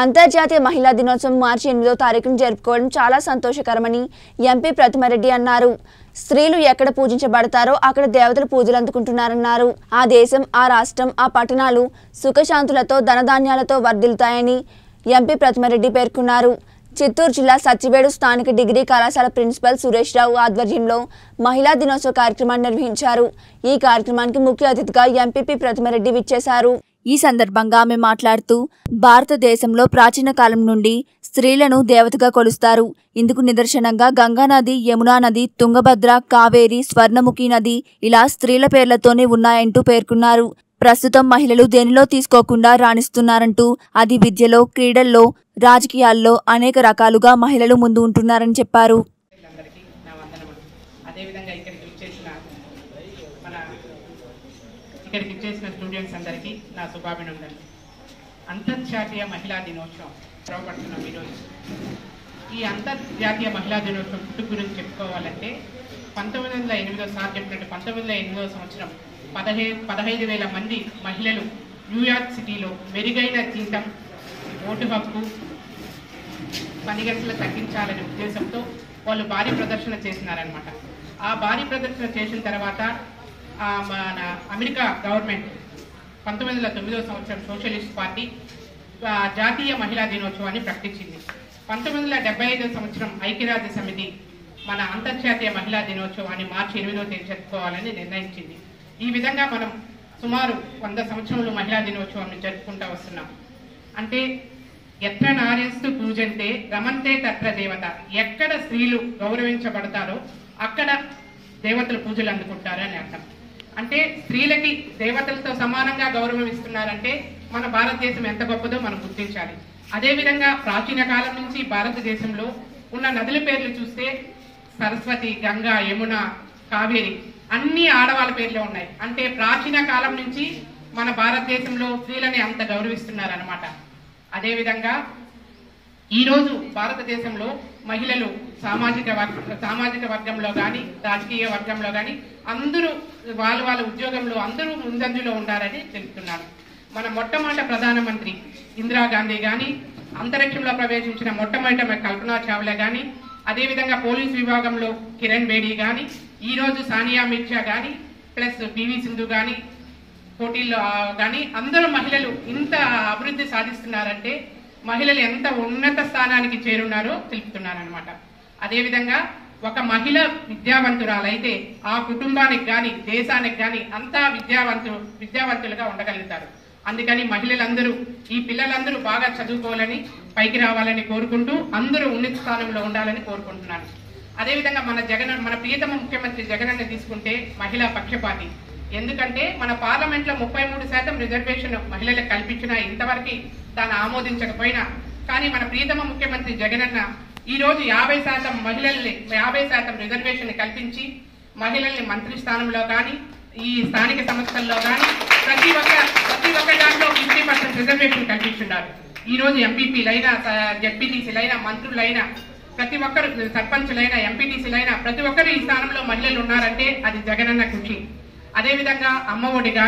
అంతర్జాతీయ మహిళా దినోత్సవం మార్చి ఎనిమిదో తారీఖును జరుపుకోవడం చాలా సంతోషకరమని ఎంపీ ప్రతిమారెడ్డి అన్నారు. స్త్రీలు ఎక్కడ పూజించబడతారో అక్కడ దేవతలు పూజలు అందుకుంటున్నారన్నారు. ఆ దేశం ఆ రాష్ట్రం ఆ పట్టణాలు సుఖశాంతులతో ధనధాన్యాలతో వర్ధిల్తాయని ఎంపీ ప్రతిమారెడ్డి పేర్కొన్నారు. చిత్తూరు జిల్లా సచ్చివేడు స్థానిక డిగ్రీ కళాశాల ప్రిన్సిపల్ సురేష్ రావు ఆధ్వర్యంలో మహిళా దినోత్సవ కార్యక్రమాన్ని నిర్వహించారు. ఈ కార్యక్రమానికి ముఖ్య అతిథిగా ఎంపీపీ ప్రతిమారెడ్డి విచ్చేశారు. ఈ సందర్భంగా ఆమె మాట్లాడుతూ భారతదేశంలో ప్రాచీన కాలం నుండి స్త్రీలను దేవతగా కొలుస్తారు. ఇందుకు నిదర్శనంగా గంగా నది యమునా నది తుంగభద్ర కావేరి స్వర్ణముఖి నది ఇలా స్త్రీల పేర్లతోనే ఉన్నాయంటూ పేర్కొన్నారు. ప్రస్తుతం మహిళలు దేనిలో తీసుకోకుండా రాణిస్తున్నారంటూ అది విద్యలో క్రీడల్లో రాజకీయాల్లో అనేక రకాలుగా మహిళలు ముందు ఉంటున్నారని చెప్పారు అందరికీ నా వందనములు అదేవిధంగా ఇక్కడికి విచ్చేసిన మన ఇక్కడికి ఇచ్చేసిన స్టూడెంట్స్ అందరికీ నా శుభాభినందనలు. అంతర్జాతీయ మహిళా దినోత్సవం ప్రవపడుతున్నాం ఈరోజు. ఈ అంతర్జాతీయ మహిళా దినోత్సవం పుట్టుకు గురించి చెప్పుకోవాలంటే పంతొమ్మిది వందల ఎనిమిదో సార్ చెప్పినట్టు పంతొమ్మిది వందల ఎనిమిదో సంవత్సరం పదహే పదహైదు వేల మంది మహిళలు న్యూయార్క్ సిటీలో మెరుగైన జీతం ఓటు హక్కు పని గంటలు తగ్గించాలనే ఉద్దేశంతో వాళ్ళు భారీ ప్రదర్శన చేసినారనమాట ఆ భారీ ప్రదర్శన చేసిన తర్వాత మన అమెరికా గవర్నమెంట్ పంతొమ్మిది వందల తొమ్మిదవ సంవత్సరం సోషలిస్ట్ పార్టీ జాతీయ మహిళా దినోత్సవాన్ని ప్రకటించింది. పంతొమ్మిది వందల డెబ్బై ఐదవ సంవత్సరం ఐక్యరాజ్య సమితి మన అంతర్జాతీయ మహిళా దినోత్సవాన్ని మార్చి ఎనిమిదవ తేదీ జరుపుకోవాలని నిర్ణయించింది. ఈ విధంగా మనం సుమారు వంద సంవత్సరములు మహిళా దినోత్సవాన్ని జరుపుకుంటూ వస్తున్నాం. అంటే ఎత్ర నార్యస్తు పూజంటే రమంతే తత్ర దేవత. ఎక్కడ స్త్రీలు గౌరవించబడతారో అక్కడ దేవతలు పూజలు అందుకుంటారు అని అర్థం. అంటే స్త్రీలకి దేవతలతో సమానంగా గౌరవం ఇస్తున్నారంటే మన భారతదేశం ఎంత గొప్పదో మనం గుర్తించాలి. అదేవిధంగా ప్రాచీన కాలం నుంచి భారతదేశంలో ఉన్న నదుల పేర్లు చూస్తే సరస్వతి గంగా యమున కావేరి అన్ని ఆడవాళ్ళ పేర్లే ఉన్నాయి. అంటే ప్రాచీన కాలం నుంచి మన భారతదేశంలో స్త్రీలని అంత గౌరవిస్తున్నారనమాట అదేవిధంగా ఈరోజు భారతదేశంలో మహిళలు సామాజిక వర్గ సామాజిక వర్గంలో కానీ రాజకీయ వర్గంలో కానీ అందరూ వాళ్ళ వాళ్ళ ఉద్యోగంలో అందరూ ముందంజలో ఉండాలని తెలుపుతున్నారు మన మొట్టమొదటి ప్రధానమంత్రి ఇందిరాగాంధీ కానీ అంతరిక్షంలో ప్రవేశించిన మొట్టమొదట కల్పనా చావ్లా కానీ అదేవిధంగా పోలీస్ విభాగంలో కిరణ్ బేడి కానీ ఈరోజు సానియా మిర్జా కానీ ప్లస్ పివి సింధు కానీ పోటీల్లో కానీ అందరూ మహిళలు ఇంత అభివృద్ధి సాధిస్తున్నారంటే మహిళలు ఎంత ఉన్నత స్థానానికి చేరున్నారో తెలుపుతున్నారనమాట అదేవిధంగా ఒక మహిళ విద్యావంతురాలైతే ఆ కుటుంబానికి కానీ దేశానికి కానీ అంతా విద్యావంతు విద్యావంతులుగా ఉండగలుగుతారు. అందుకని మహిళలందరూ ఈ పిల్లలందరూ బాగా చదువుకోవాలని పైకి రావాలని కోరుకుంటూ అందరూ ఉన్నత స్థానంలో ఉండాలని కోరుకుంటున్నాను. అదేవిధంగా మన జగన్ మన ప్రియతమ ముఖ్యమంత్రి జగన్ తీసుకుంటే మహిళా పక్షపాతి. ఎందుకంటే మన పార్లమెంట్లో ముప్పై మూడు శాతం రిజర్వేషన్ మహిళలకు కల్పించినా ఇంతవరకు తాను ఆమోదించకపోయినా. కానీ మన ప్రియతమ ముఖ్యమంత్రి జగనన్న ఈ రోజు యాభై శాతం మహిళల్ని యాభై శాతం రిజర్వేషన్ కల్పించి మహిళల్ని మంత్రి స్థానంలో కానీ ఈ స్థానిక సంస్థల్లో కానీ ప్రతి ఒక్క ప్రతి ఒక్క దాంట్లో ఫిఫ్టీ పర్సెంట్ రిజర్వేషన్ కల్పించున్నారు ఈ రోజు ఎంపీపీలైనా జడ్పీటీసీలైనా మంత్రులైనా ప్రతి ఒక్కరు సర్పంచులైనా ఎంపీటీసీలైనా ప్రతి ఒక్కరు ఈ స్థానంలో మహిళలు ఉన్నారంటే అది జగనన్న కృషి. అదేవిధంగా అమ్మఒడి